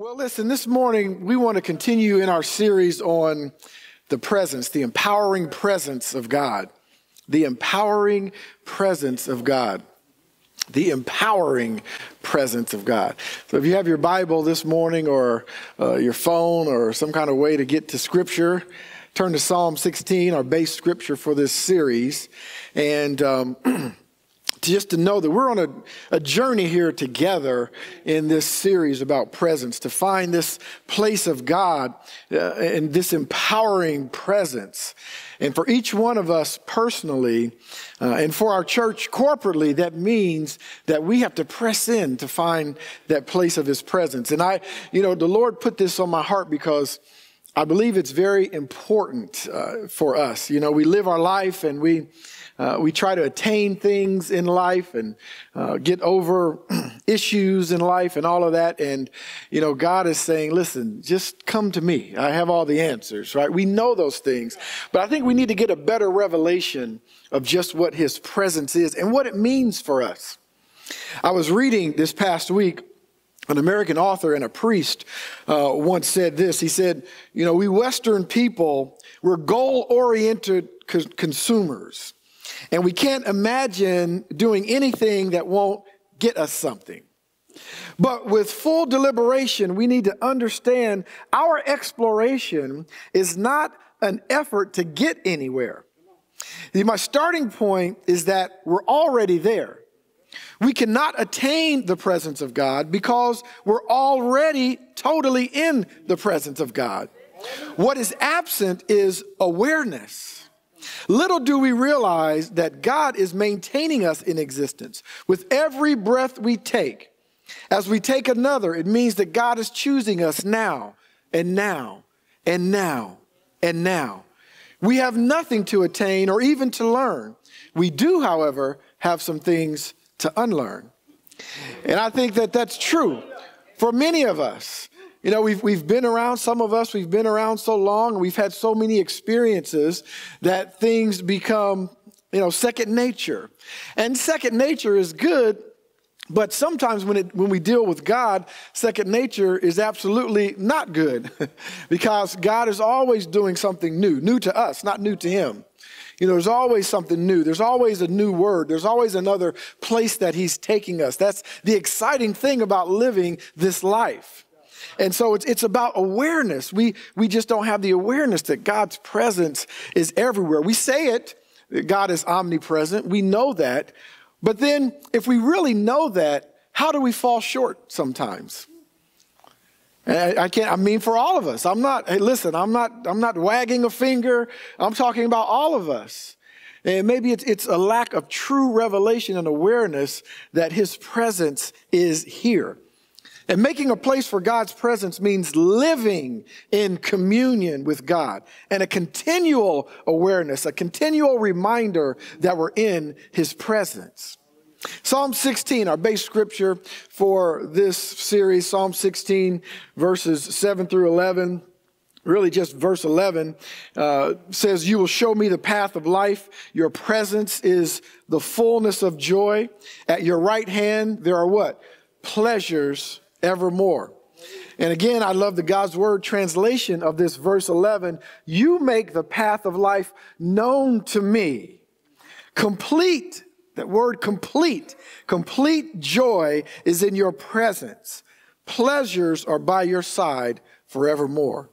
Well, listen, this morning we want to continue in our series on the presence, the empowering presence of God. The empowering presence of God. The empowering presence of God. So, if you have your Bible this morning or uh, your phone or some kind of way to get to Scripture, turn to Psalm 16, our base scripture for this series. And um, just to know that we're on a, a journey here together in this series about presence, to find this place of God uh, and this empowering presence. And for each one of us personally, uh, and for our church corporately, that means that we have to press in to find that place of His presence. And I, you know, the Lord put this on my heart because I believe it's very important uh, for us. You know, we live our life and we, uh, we try to attain things in life and uh, get over issues in life and all of that. And, you know, God is saying, listen, just come to me. I have all the answers, right? We know those things. But I think we need to get a better revelation of just what His presence is and what it means for us. I was reading this past week an American author and a priest uh, once said this. He said, You know, we Western people, we're goal oriented co- consumers. And we can't imagine doing anything that won't get us something. But with full deliberation, we need to understand our exploration is not an effort to get anywhere. My starting point is that we're already there. We cannot attain the presence of God because we're already totally in the presence of God. What is absent is awareness. Little do we realize that God is maintaining us in existence. With every breath we take, as we take another, it means that God is choosing us now and now and now and now. We have nothing to attain or even to learn. We do, however, have some things to unlearn. And I think that that's true for many of us. You know, we've, we've been around, some of us, we've been around so long, we've had so many experiences that things become, you know, second nature. And second nature is good, but sometimes when, it, when we deal with God, second nature is absolutely not good because God is always doing something new, new to us, not new to Him. You know, there's always something new. There's always a new word. There's always another place that He's taking us. That's the exciting thing about living this life. And so it's, it's about awareness. We, we just don't have the awareness that God's presence is everywhere. We say it, God is omnipresent. We know that. But then if we really know that, how do we fall short sometimes? I can't, I mean, for all of us. I'm not, hey, listen, I'm not, I'm not wagging a finger. I'm talking about all of us. And maybe it's, it's a lack of true revelation and awareness that his presence is here. And making a place for God's presence means living in communion with God and a continual awareness, a continual reminder that we're in His presence. Psalm 16, our base scripture for this series, Psalm 16, verses 7 through 11 really just verse 11 uh, says you will show me the path of life. Your presence is the fullness of joy. At your right hand there are what? Pleasures evermore. And again, I love the God's Word translation of this verse 11. You make the path of life known to me. Complete, that word complete, complete joy is in your presence. Pleasures are by your side forevermore.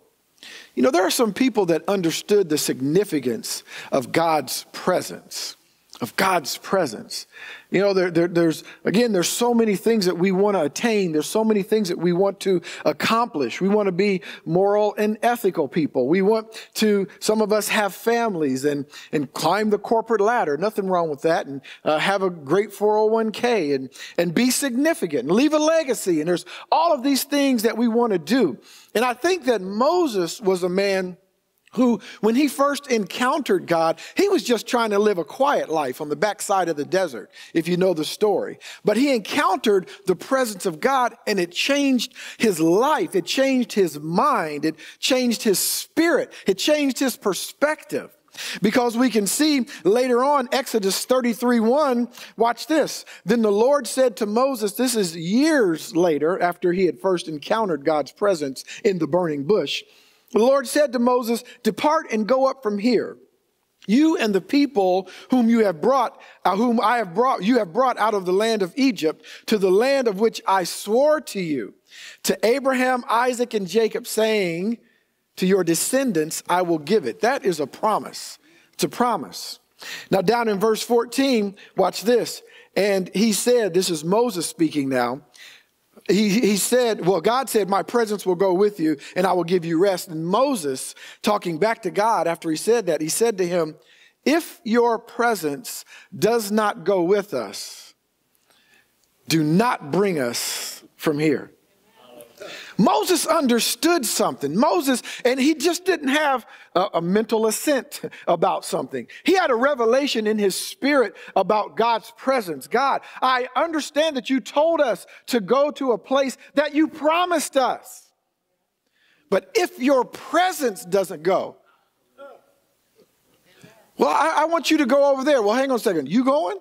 You know, there are some people that understood the significance of God's presence of God's presence. You know, there, there, there's, again, there's so many things that we want to attain. There's so many things that we want to accomplish. We want to be moral and ethical people. We want to, some of us have families and, and climb the corporate ladder. Nothing wrong with that. And uh, have a great 401k and, and be significant and leave a legacy. And there's all of these things that we want to do. And I think that Moses was a man who, when he first encountered God, he was just trying to live a quiet life on the backside of the desert, if you know the story. But he encountered the presence of God and it changed his life. It changed his mind. It changed his spirit. It changed his perspective. Because we can see later on, Exodus 33 1, watch this. Then the Lord said to Moses, this is years later after he had first encountered God's presence in the burning bush. The Lord said to Moses, Depart and go up from here. You and the people whom you have brought, uh, whom I have brought, you have brought out of the land of Egypt to the land of which I swore to you, to Abraham, Isaac, and Jacob, saying, to your descendants I will give it. That is a promise. It's a promise. Now, down in verse 14, watch this. And he said, This is Moses speaking now. He, he said, Well, God said, My presence will go with you and I will give you rest. And Moses, talking back to God after he said that, he said to him, If your presence does not go with us, do not bring us from here. Moses understood something. Moses, and he just didn't have a, a, mental assent about something. He had a revelation in his spirit about God's presence. God, I understand that you told us to go to a place that you promised us. But if your presence doesn't go, well, I, I want you to go over there. Well, hang on a second. You going?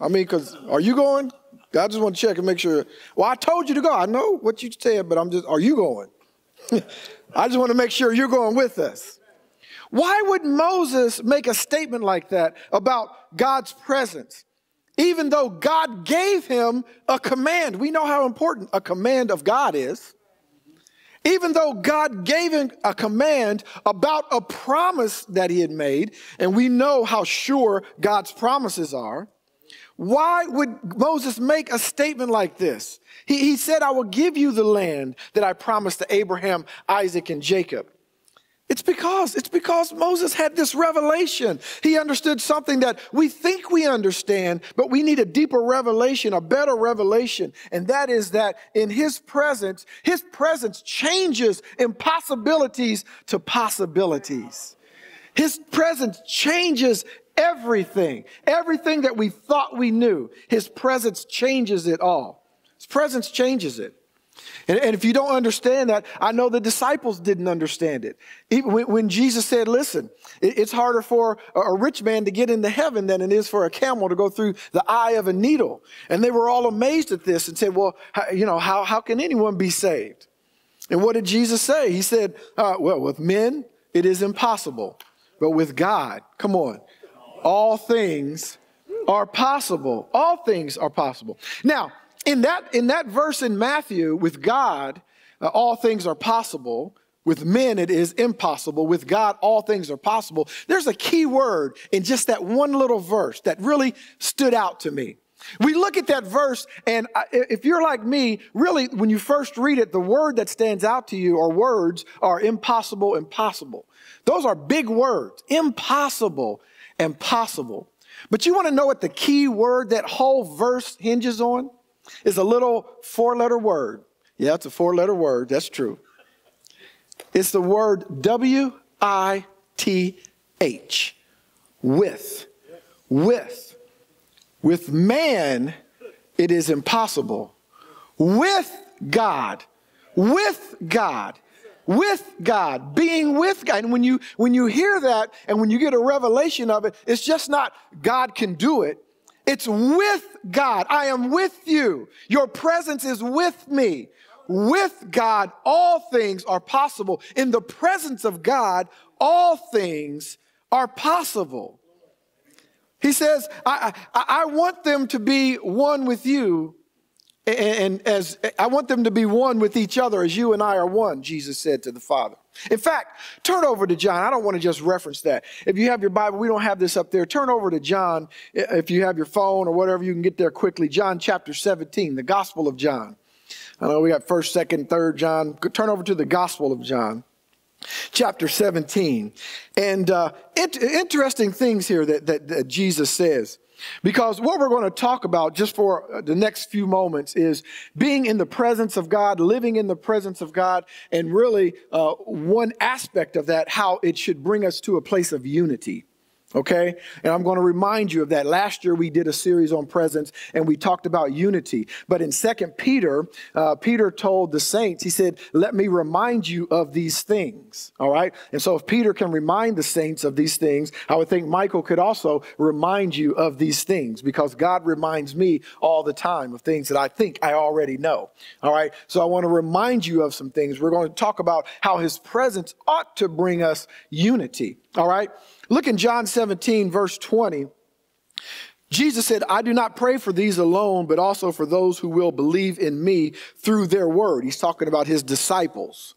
I mean, because are you going? I just want to check and make sure. Well, I told you to go. I know what you said, but I'm just, are you going? I just want to make sure you're going with us. Why would Moses make a statement like that about God's presence? Even though God gave him a command. We know how important a command of God is. Even though God gave him a command about a promise that he had made, and we know how sure God's promises are. Why would Moses make a statement like this? He, he said, I will give you the land that I promised to Abraham, Isaac, and Jacob. It's because, it's because Moses had this revelation. He understood something that we think we understand, but we need a deeper revelation, a better revelation. And that is that in his presence, his presence changes impossibilities to possibilities. His presence changes everything, everything that we thought we knew. His presence changes it all. His presence changes it. And, and if you don't understand that, I know the disciples didn't understand it. Even when, when Jesus said, listen, it, it's harder for a, a rich man to get into heaven than it is for a camel to go through the eye of a needle. And they were all amazed at this and said, well, how, you know, how, how can anyone be saved? And what did Jesus say? He said, uh, well, with men, it is impossible. But with God, come on, all things are possible. All things are possible. Now, in that, in that verse in Matthew, with God, uh, all things are possible. With men, it is impossible. With God, all things are possible. There's a key word in just that one little verse that really stood out to me. We look at that verse, and if you're like me, really, when you first read it, the word that stands out to you or words are impossible, impossible. Those are big words. Impossible, and possible. But you want to know what the key word that whole verse hinges on? Is a little four letter word. Yeah, it's a four letter word. That's true. It's the word W I T H. With. With. With man, it is impossible. With God. With God with God, being with God. And when you when you hear that and when you get a revelation of it, it's just not God can do it. It's with God. I am with you. Your presence is with me. With God, all things are possible. In the presence of God, all things are possible. He says, I, I, I want them to be one with you and as I want them to be one with each other as you and I are one, Jesus said to the Father. In fact, turn over to John. I don't want to just reference that. If you have your Bible, we don't have this up there. Turn over to John. If you have your phone or whatever, you can get there quickly. John chapter 17, the Gospel of John. I know we got first, second, third John. Turn over to the Gospel of John, chapter 17. And uh, interesting things here that, that, that Jesus says. Because what we're going to talk about just for uh, the next few moments is being in the presence of God, living in the presence of God, and really uh, one aspect of that, how it should bring us to a place of unity. Okay? And I'm going to remind you of that. Last year we did a series on presence and we talked about unity. But in Second Peter, uh, Peter told the saints, he said, Let me remind you of these things. All right? And so if Peter can remind the saints of these things, I would think Michael could also remind you of these things because God reminds me all the time of things that I think I already know. All right? So I want to remind you of some things. We're going to talk about how his presence ought to bring us unity. All right? Look in John 17, verse 20. Jesus said, I do not pray for these alone, but also for those who will believe in me through their word. He's talking about his disciples.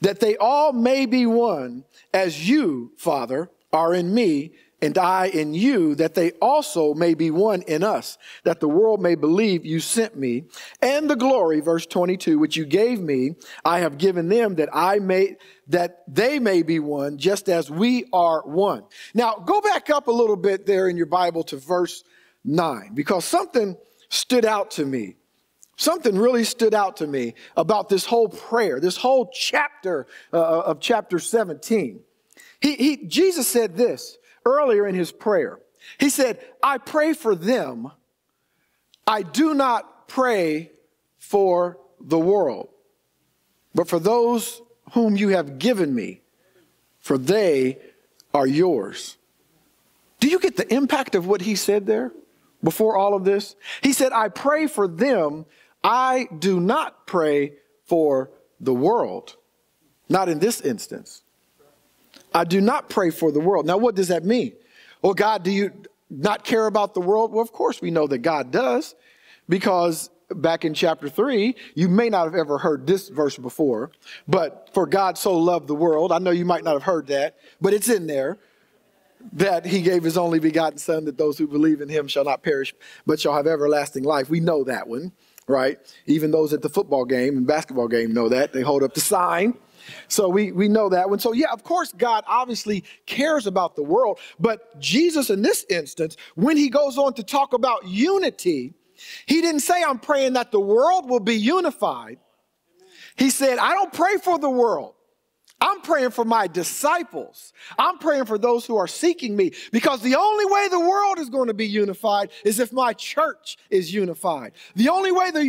That they all may be one, as you, Father, are in me, and I in you, that they also may be one in us, that the world may believe you sent me, and the glory, verse 22, which you gave me, I have given them that I may, that they may be one, just as we are one. Now, go back up a little bit there in your Bible to verse 9, because something stood out to me. Something really stood out to me about this whole prayer, this whole chapter uh, of chapter 17. He, he, Jesus said this, earlier in his prayer. He said, I pray for them. I do not pray for the world, but for those whom you have given me, for they are yours. Do you get the impact of what he said there before all of this? He said, I pray for them. I do not pray for the world. Not in this instance. I do not pray for the world. Now, what does that mean? Well, God, do you not care about the world? Well, of course we know that God does, because back in chapter 3, you may not have ever heard this verse before, but for God so loved the world, I know you might not have heard that, but it's in there that he gave his only begotten son that those who believe in him shall not perish but shall have everlasting life. We know that one, right? Even those at the football game and basketball game know that. They hold up the sign so we, we know that one. So, yeah, of course, God obviously cares about the world. But Jesus, in this instance, when he goes on to talk about unity, he didn't say, I'm praying that the world will be unified. He said, I don't pray for the world. I'm praying for my disciples. I'm praying for those who are seeking me because the only way the world is going to be unified is if my church is unified. The only way the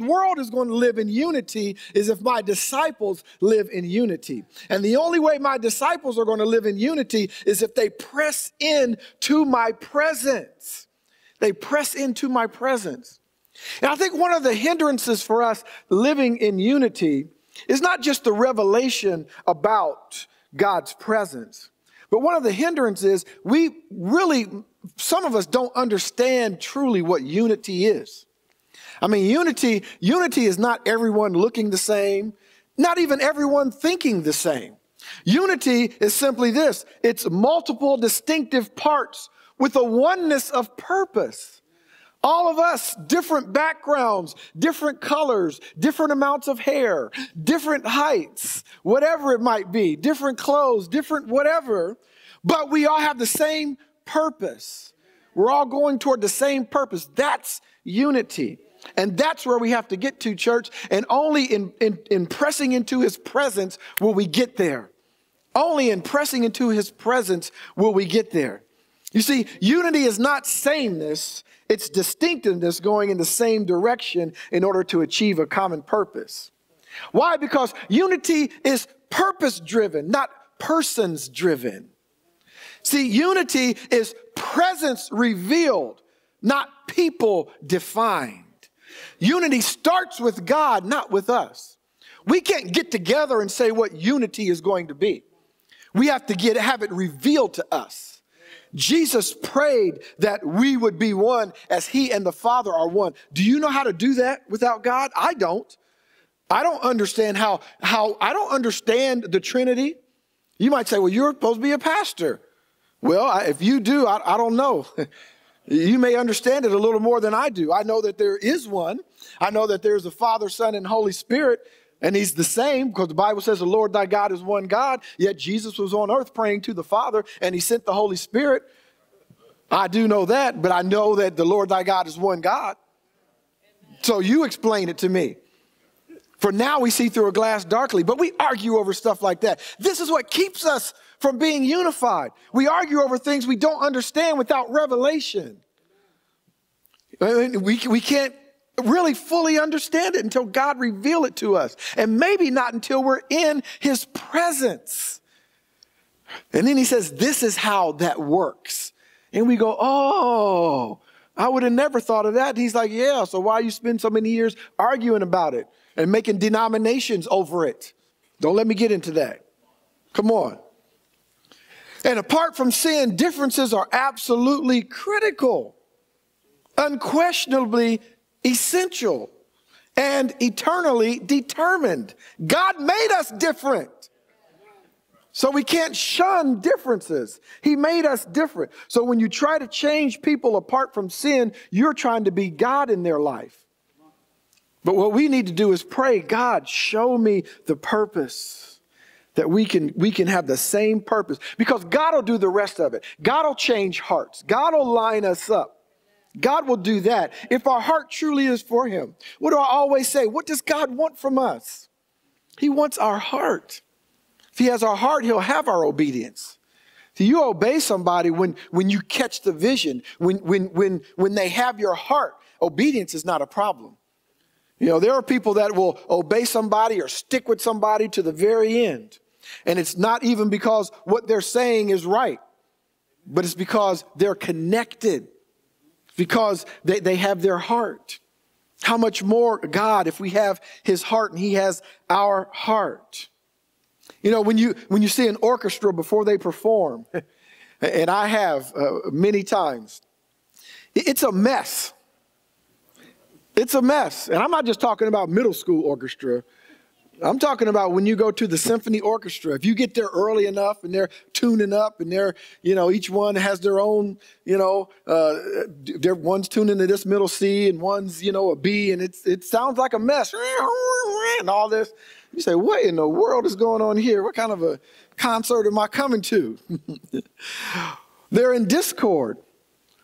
world is going to live in unity is if my disciples live in unity. And the only way my disciples are going to live in unity is if they press in to my presence. They press into my presence. And I think one of the hindrances for us living in unity is not just the revelation about God's presence, but one of the hindrances, we really, some of us don't understand truly what unity is. I mean, unity, unity is not everyone looking the same, not even everyone thinking the same. Unity is simply this it's multiple distinctive parts with a oneness of purpose. All of us, different backgrounds, different colors, different amounts of hair, different heights, whatever it might be, different clothes, different whatever, but we all have the same purpose. We're all going toward the same purpose. That's unity. And that's where we have to get to, church. And only in, in, in pressing into his presence will we get there. Only in pressing into his presence will we get there. You see, unity is not sameness, it's distinctiveness going in the same direction in order to achieve a common purpose. Why? Because unity is purpose driven, not persons driven. See, unity is presence revealed, not people defined. Unity starts with God, not with us. We can't get together and say what unity is going to be. We have to get have it revealed to us. Jesus prayed that we would be one as he and the Father are one. Do you know how to do that without God? I don't. I don't understand how, how I don't understand the Trinity. You might say, well, you're supposed to be a pastor. Well, I, if you do, I, I don't know. you may understand it a little more than I do. I know that there is one. I know that there's a Father, Son, and Holy Spirit, and he's the same because the Bible says the Lord thy God is one God. Yet Jesus was on earth praying to the Father and he sent the Holy Spirit. I do know that, but I know that the Lord thy God is one God. So you explain it to me. For now we see through a glass darkly, but we argue over stuff like that. This is what keeps us from being unified. We argue over things we don't understand without revelation. We, we can't really fully understand it until God reveal it to us. And maybe not until we're in his presence. And then he says, this is how that works. And we go, oh, I would have never thought of that. And he's like, yeah, so why you spend so many years arguing about it and making denominations over it? Don't let me get into that. Come on. And apart from sin, differences are absolutely critical, unquestionably essential, and eternally determined. God made us different. So we can't shun differences. He made us different. So when you try to change people apart from sin, you're trying to be God in their life. But what we need to do is pray, God, show me the purpose that we can we can have the same purpose because God will do the rest of it. God will change hearts. God will line us up. God will do that if our heart truly is for him. What do I always say? What does God want from us? He wants our heart. If he has our heart, he'll have our obedience. So you obey somebody when, when you catch the vision, when, when, when, when they have your heart. Obedience is not a problem. You know, there are people that will obey somebody or stick with somebody to the very end. And it's not even because what they're saying is right, but it's because they're connected, because they, they have their heart. How much more God if we have his heart and he has our heart? You know, when you, when you see an orchestra before they perform, and I have uh, many times, it's a mess. It's a mess. And I'm not just talking about middle school orchestra. I'm talking about when you go to the symphony orchestra. If you get there early enough and they're tuning up and they're, you know, each one has their own, you know, uh, one's tuning to this middle C and one's, you know, a B and it's, it sounds like a mess and all this. You say, what in the world is going on here? What kind of a concert am I coming to? They're in discord.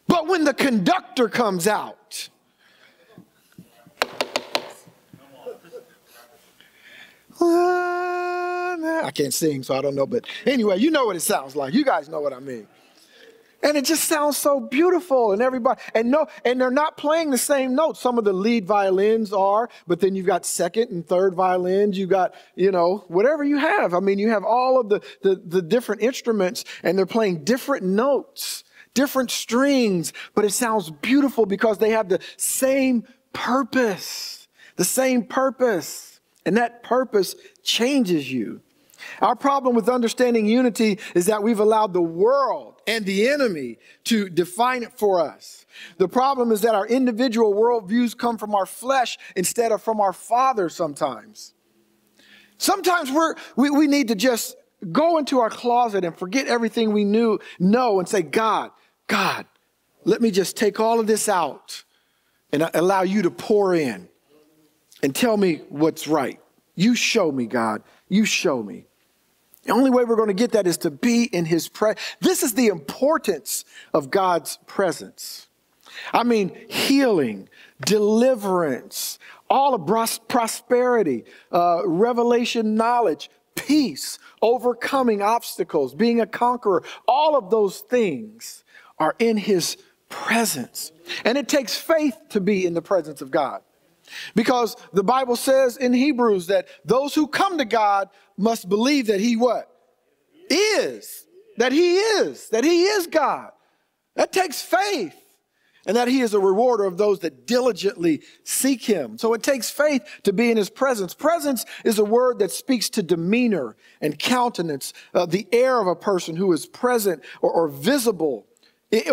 But when the conductor comes out, I can't sing, so I don't know. But anyway, you know what it sounds like. You guys know what I mean. And it just sounds so beautiful and everybody and no and they're not playing the same notes. Some of the lead violins are, but then you've got second and third violins, you got, you know, whatever you have. I mean, you have all of the the, the different instruments and they're playing different notes, different strings, but it sounds beautiful because they have the same purpose. The same purpose. And that purpose changes you. Our problem with understanding unity is that we've allowed the world and the enemy to define it for us. The problem is that our individual worldviews come from our flesh instead of from our Father sometimes. Sometimes we're, we, we need to just go into our closet and forget everything we knew, know, and say, God, God, let me just take all of this out and allow you to pour in and tell me what's right. You show me, God. You show me. The only way we're going to get that is to be in his presence. This is the importance of God's presence. I mean, healing, deliverance, all of prosperity, uh, revelation knowledge, peace, overcoming obstacles, being a conqueror, all of those things are in his presence. And it takes faith to be in the presence of God. Because the Bible says in Hebrews that those who come to God must believe that he what? Is. That he is. That he is God. That takes faith. And that he is a rewarder of those that diligently seek him. So it takes faith to be in his presence. Presence is a word that speaks to demeanor and countenance, uh, the air of a person who is present or, or visible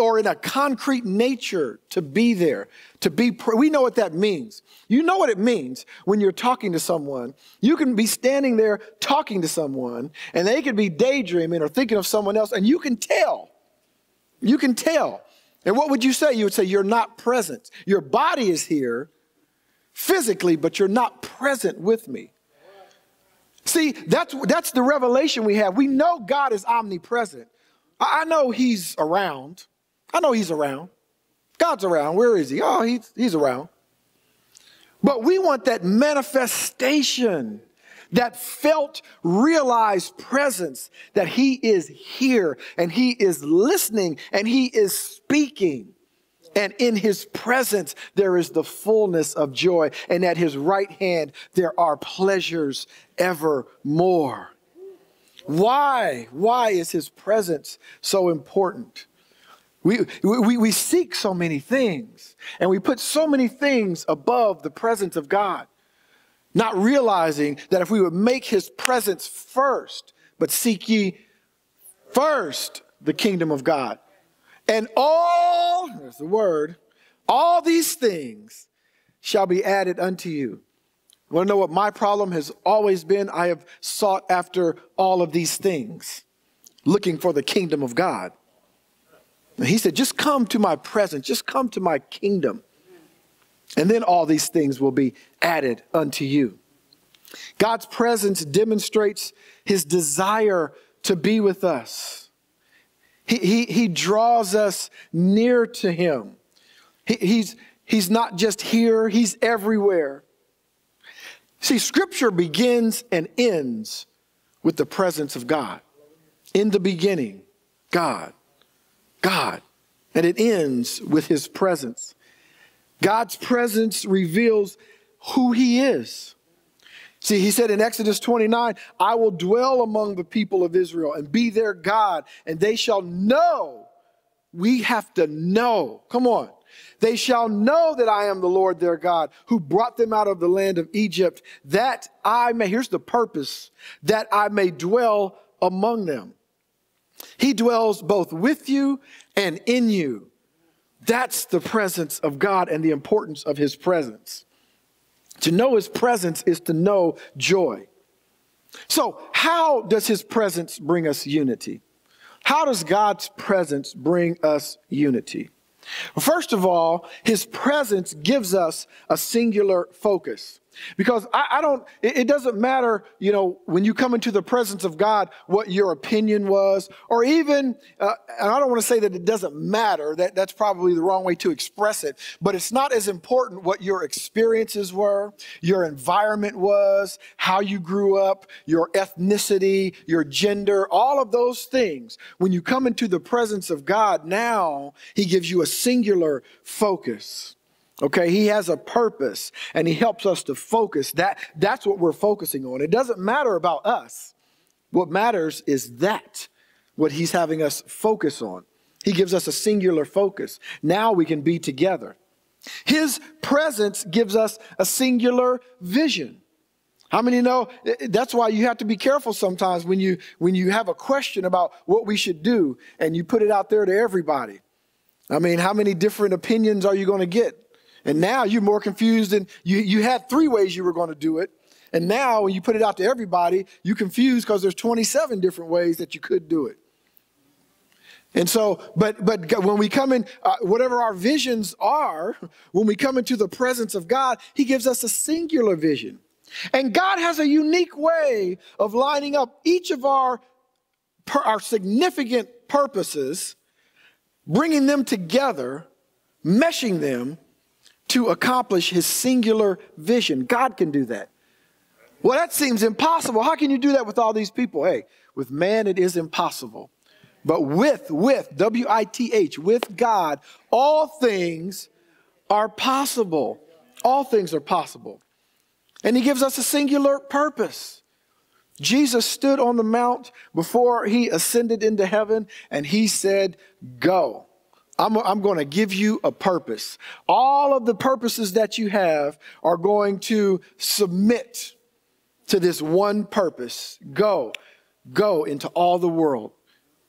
or in a concrete nature to be there, to be, we know what that means. You know what it means when you're talking to someone. You can be standing there talking to someone and they could be daydreaming or thinking of someone else and you can tell. You can tell. And what would you say? You would say, You're not present. Your body is here physically, but you're not present with me. See, that's, that's the revelation we have. We know God is omnipresent. I know he's around. I know he's around. God's around. Where is he? Oh, he's, he's around. But we want that manifestation, that felt, realized presence that He is here and He is listening and He is speaking. And in His presence, there is the fullness of joy. And at His right hand, there are pleasures evermore. Why? Why is His presence so important? We, we, we seek so many things and we put so many things above the presence of God, not realizing that if we would make his presence first, but seek ye first the kingdom of God. And all, there's the word, all these things shall be added unto you. Want to know what my problem has always been? I have sought after all of these things, looking for the kingdom of God. And he said, just come to my presence, just come to my kingdom. And then all these things will be added unto you. God's presence demonstrates his desire to be with us. He, he, he draws us near to him. He, he's, he's not just here, he's everywhere. See, scripture begins and ends with the presence of God. In the beginning, God. God. And it ends with his presence. God's presence reveals who he is. See, he said in Exodus 29, I will dwell among the people of Israel and be their God, and they shall know. We have to know. Come on. They shall know that I am the Lord their God who brought them out of the land of Egypt, that I may, here's the purpose, that I may dwell among them. He dwells both with you and in you. That's the presence of God and the importance of his presence. To know his presence is to know joy. So, how does his presence bring us unity? How does God's presence bring us unity? First of all, his presence gives us a singular focus. Because I, I don't, it, it, doesn't matter, you know, when you come into the presence of God, what your opinion was, or even, uh, and I don't want to say that it doesn't matter, that, that's probably the wrong way to express it, but it's not as important what your experiences were, your environment was, how you grew up, your ethnicity, your gender, all of those things. When you come into the presence of God, now He gives you a singular focus. Okay, he has a purpose and he helps us to focus. That that's what we're focusing on. It doesn't matter about us. What matters is that what he's having us focus on. He gives us a singular focus. Now we can be together. His presence gives us a singular vision. How many know that's why you have to be careful sometimes when you when you have a question about what we should do and you put it out there to everybody. I mean, how many different opinions are you going to get? And now you're more confused and you, you had three ways you were going to do it. And now when you put it out to everybody, you confused because there's 27 different ways that you could do it. And so, but but when we come in, uh, whatever our visions are, when we come into the presence of God, He gives us a singular vision. And God has a unique way of lining up each of our, our significant purposes, bringing them together, meshing them, to accomplish his singular vision. God can do that. Well, that seems impossible. How can you do that with all these people? Hey, with man it is impossible. But with, with, W I T H, with God, all things are possible. All things are possible. And he gives us a singular purpose. Jesus stood on the mount before he ascended into heaven and he said, Go. I'm, I'm going to give you a purpose. All of the purposes that you have are going to submit to this one purpose. Go, go into all the world,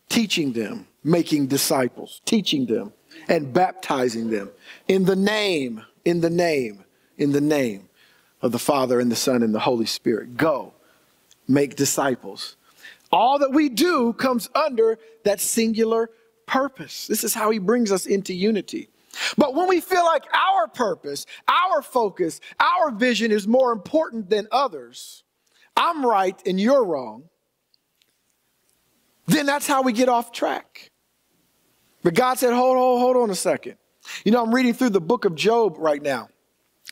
teaching them, making disciples, teaching them, and baptizing them in the name, in the name, in the name of the Father and the Son and the Holy Spirit. Go, make disciples. All that we do comes under that singular purpose. This is how he brings us into unity. But when we feel like our purpose, our focus, our vision is more important than others, I'm right and you're wrong, then that's how we get off track. But God said, hold on, hold on a second. You know, I'm reading through the book of Job right now.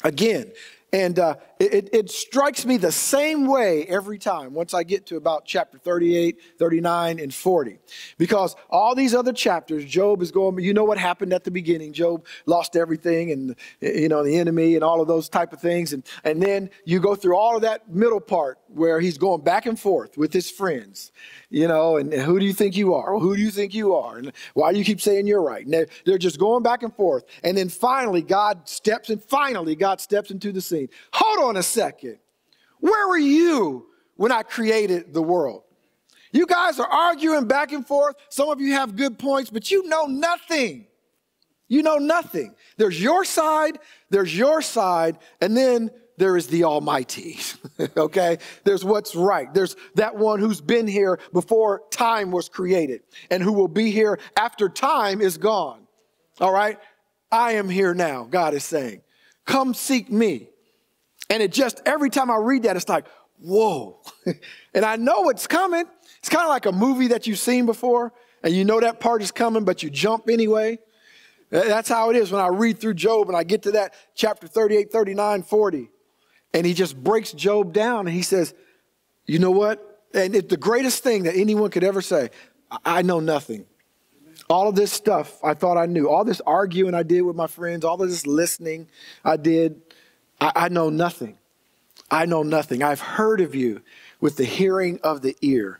Again, And uh, it, it strikes me the same way every time once I get to about chapter 38, 39, and 40. Because all these other chapters, Job is going, you know what happened at the beginning. Job lost everything and, you know, the enemy and all of those type of things. And, and then you go through all of that middle part where he's going back and forth with his friends you know, and who do you think you are? who do you think you are? And why do you keep saying you're right? And they're, they're just going back and forth. And then finally, God steps in, finally, God steps into the scene. Hold on a second. Where were you when I created the world? You guys are arguing back and forth. Some of you have good points, but you know nothing. You know nothing. There's your side, there's your side, and then there is the Almighty. okay? There's what's right. There's that one who's been here before time was created and who will be here after time is gone. All right? I am here now, God is saying. Come seek me. And it just, every time I read that, it's like, whoa. and I know it's coming. It's kind of like a movie that you've seen before and you know that part is coming, but you jump anyway. That's how it is when I read through Job and I get to that chapter 38, 39, 40. And he just breaks Job down and he says, You know what? And it's the greatest thing that anyone could ever say I know nothing. All of this stuff I thought I knew, all this arguing I did with my friends, all of this listening I did, I, I know nothing. I know nothing. I've heard of you with the hearing of the ear,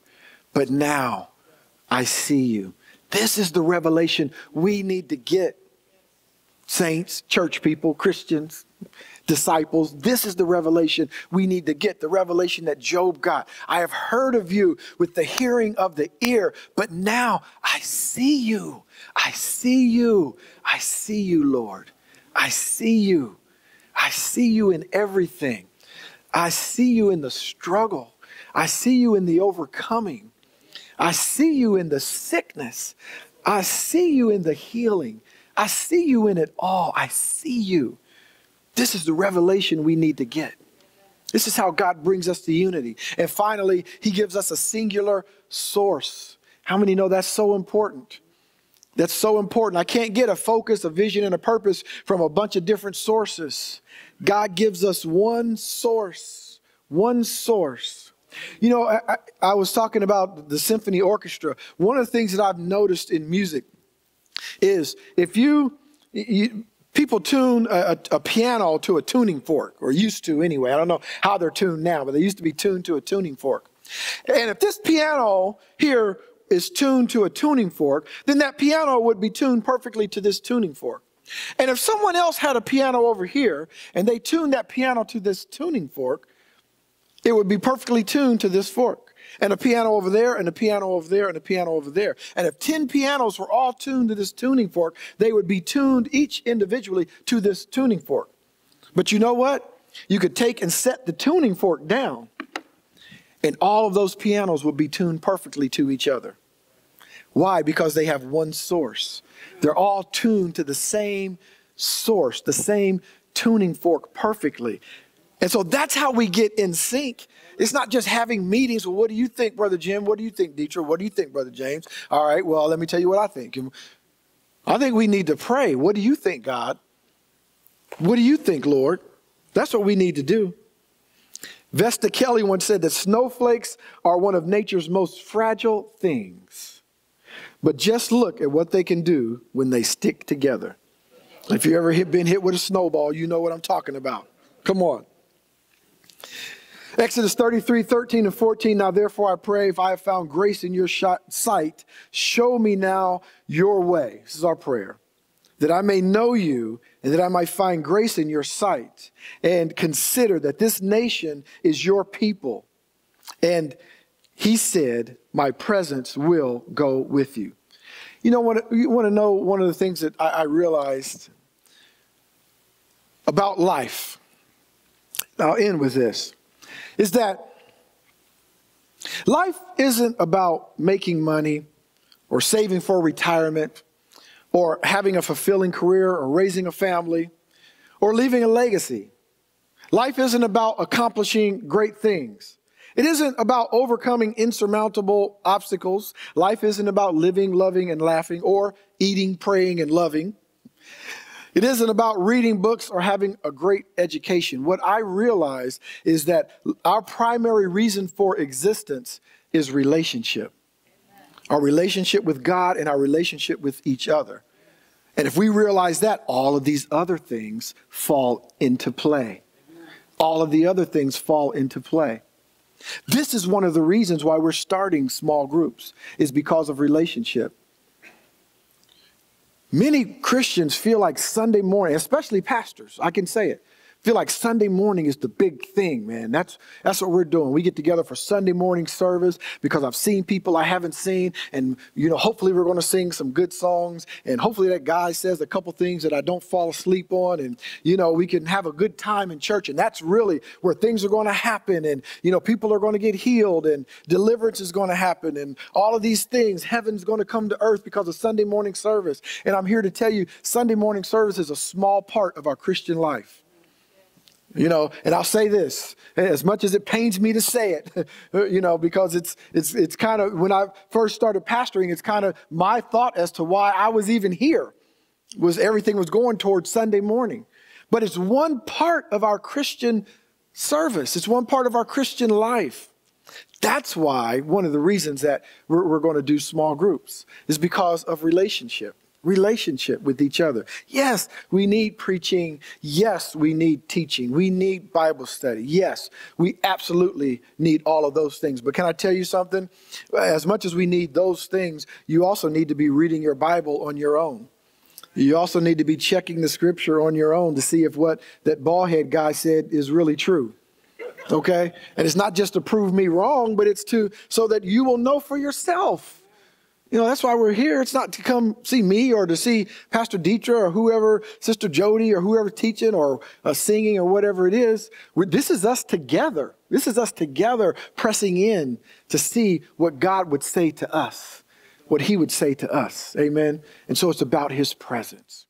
but now I see you. This is the revelation we need to get. Saints, church people, Christians, disciples. This is the revelation we need to get the revelation that Job got. I have heard of you with the hearing of the ear, but now I see you. I see you. I see you, Lord. I see you. I see you in everything. I see you in the struggle. I see you in the overcoming. I see you in the sickness. I see you in the healing. I see you in it all. I see you. This is the revelation we need to get. This is how God brings us to unity. And finally, He gives us a singular source. How many know that's so important? That's so important. I can't get a focus, a vision, and a purpose from a bunch of different sources. God gives us one source, one source. You know, I, I, was talking about the symphony orchestra. One of the things that I've noticed in music is if you, you People tune a, a, a, piano to a tuning fork, or used to anyway. I don't know how they're tuned now, but they used to be tuned to a tuning fork. And if this piano here is tuned to a tuning fork, then that piano would be tuned perfectly to this tuning fork. And if someone else had a piano over here and they tuned that piano to this tuning fork, it would be perfectly tuned to this fork and a piano over there, and a piano over there, and a piano over there. And if 10 pianos were all tuned to this tuning fork, they would be tuned each individually to this tuning fork. But you know what? You could take and set the tuning fork down, and all of those pianos will be tuned perfectly to each other. Why? Because they have one source. They're all tuned to the same source, the same tuning fork perfectly. And so that's how we get in sync it's not just having meetings. Well, what do you think, Brother Jim? What do you think, Dietrich? What do you think, Brother James? All right, well, let me tell you what I think. I think we need to pray. What do you think, God? What do you think, Lord? That's what we need to do. Vesta Kelly once said that snowflakes are one of nature's most fragile things. But just look at what they can do when they stick together. If you've ever hit, been hit with a snowball, you know what I'm talking about. Come on. Exodus 33, 13 and 14. Now, therefore, I pray, if I have found grace in your sight, show me now your way. This is our prayer. That I may know you and that I might find grace in your sight and consider that this nation is your people. And he said, My presence will go with you. You know, what, you want to know one of the things that I, I realized about life? I'll end with this is that life isn't about making money or saving for retirement or having a fulfilling career or raising a family or leaving a legacy. Life isn't about accomplishing great things. It isn't about overcoming insurmountable obstacles. Life isn't about living, loving, and laughing or eating, praying, and loving. It isn't about reading books or having a great education. What I realize is that our primary reason for existence is relationship. Our relationship with God and our relationship with each other. And if we realize that, all of these other things fall into play. All of the other things fall into play. This is one of the reasons why we're starting small groups is because of relationship. Many Christians feel like Sunday morning, especially pastors, I can say it, feel like Sunday morning is the big thing, man. That's that's what we're doing. We get together for Sunday morning service because I've seen people I haven't seen, and you know, hopefully we're going to sing some good songs, and hopefully that guy says a couple things that I don't fall asleep on, and you know, we can have a good time in church, and that's really where things are going to happen, and you know, people are going to get healed, and deliverance is going to happen, and all of these things, heaven's going to come to earth because of Sunday morning service. And I'm here to tell you, Sunday morning service is a small part of our Christian life. You know, and I'll say this, as much as it pains me to say it, you know, because it's it's it's kind of when I first started pastoring, it's kind of my thought as to why I was even here was everything was going towards Sunday morning. But it's one part of our Christian service. It's one part of our Christian life. That's why one of the reasons that we're, we're going to do small groups is because of relationship relationship with each other. Yes, we need preaching. Yes, we need teaching. We need Bible study. Yes, we absolutely need all of those things. But can I tell you something? As much as we need those things, you also need to be reading your Bible on your own. You also need to be checking the scripture on your own to see if what that ballhead guy said is really true. Okay? And it's not just to prove me wrong, but it's to so that you will know for yourself you know, that's why we're here. It's not to come see me or to see Pastor Dietra or whoever, Sister Jody or whoever teaching or uh, singing or whatever it is. We're, this is us together. This is us together pressing in to see what God would say to us, what He would say to us. Amen. And so it's about His presence.